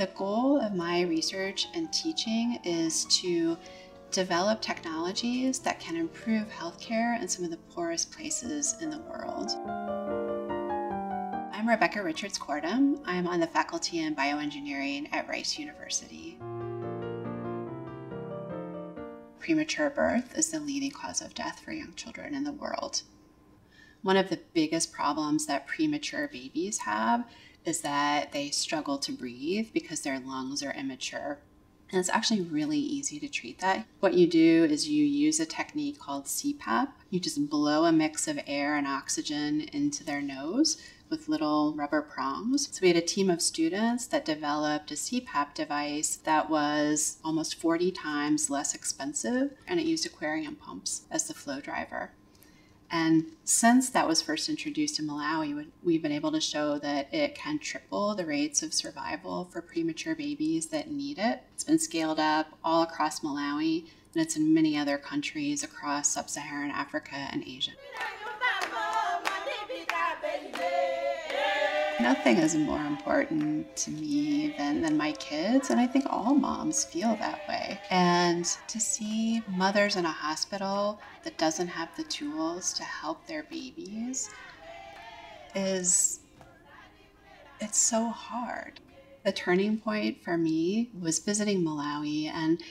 The goal of my research and teaching is to develop technologies that can improve healthcare in some of the poorest places in the world. I'm Rebecca Richards-Kortum. I'm on the faculty in bioengineering at Rice University. Premature birth is the leading cause of death for young children in the world. One of the biggest problems that premature babies have is that they struggle to breathe because their lungs are immature. And it's actually really easy to treat that. What you do is you use a technique called CPAP. You just blow a mix of air and oxygen into their nose with little rubber prongs. So we had a team of students that developed a CPAP device that was almost 40 times less expensive and it used aquarium pumps as the flow driver. And since that was first introduced in Malawi, we've been able to show that it can triple the rates of survival for premature babies that need it. It's been scaled up all across Malawi, and it's in many other countries across sub Saharan Africa and Asia. Nothing is more important to me than, than my kids, and I think all moms feel that way. And to see mothers in a hospital that doesn't have the tools to help their babies is it's so hard. The turning point for me was visiting Malawi and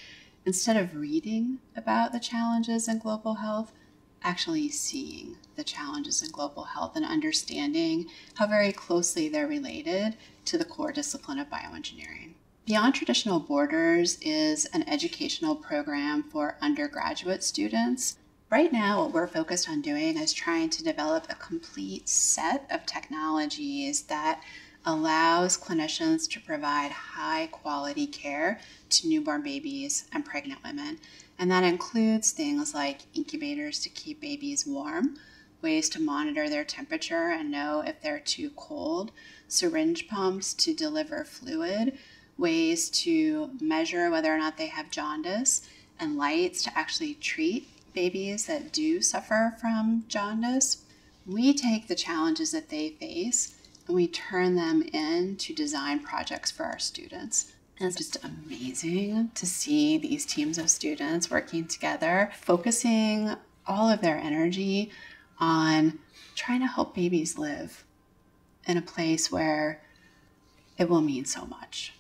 instead of reading about the challenges in global health, actually seeing the challenges in global health and understanding how very closely they're related to the core discipline of bioengineering. Beyond Traditional Borders is an educational program for undergraduate students. Right now, what we're focused on doing is trying to develop a complete set of technologies that allows clinicians to provide high quality care to newborn babies and pregnant women. And that includes things like incubators to keep babies warm, ways to monitor their temperature and know if they're too cold, syringe pumps to deliver fluid, ways to measure whether or not they have jaundice, and lights to actually treat babies that do suffer from jaundice. We take the challenges that they face and we turn them into design projects for our students. And it's just amazing to see these teams of students working together, focusing all of their energy on trying to help babies live in a place where it will mean so much.